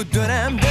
bu dönemde